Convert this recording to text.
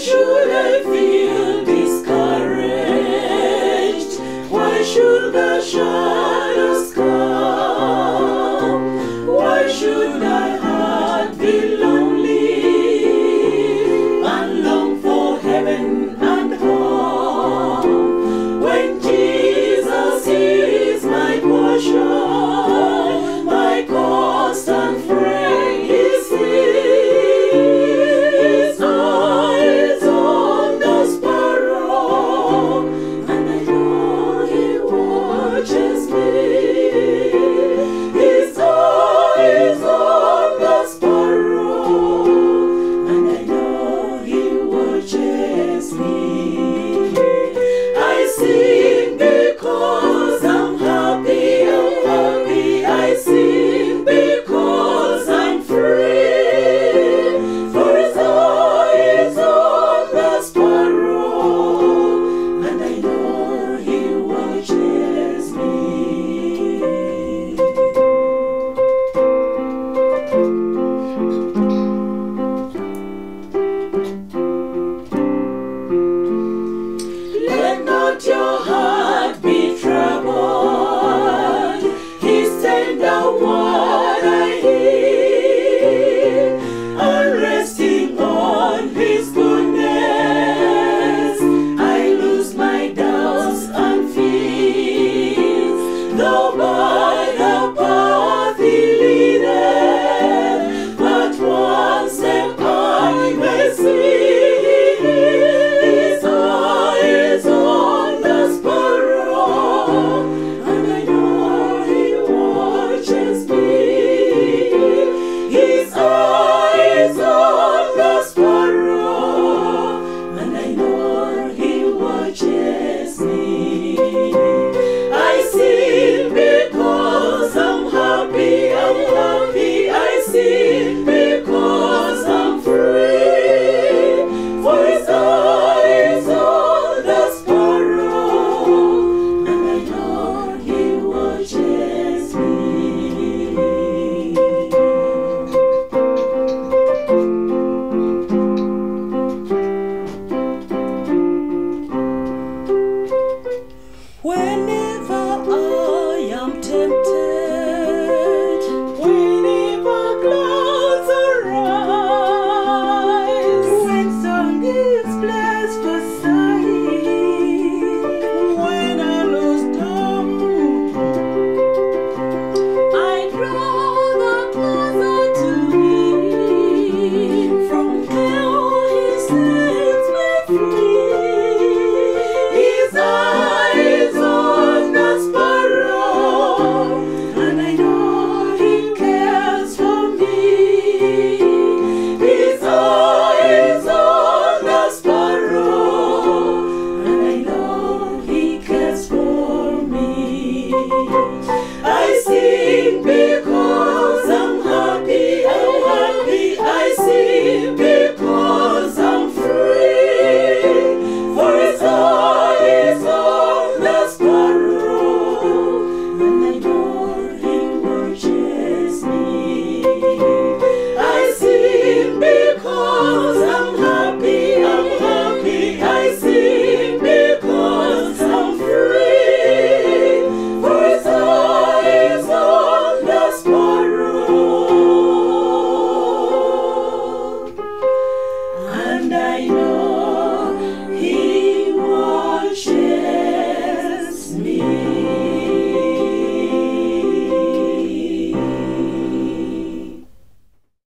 Treasure. see. Whenever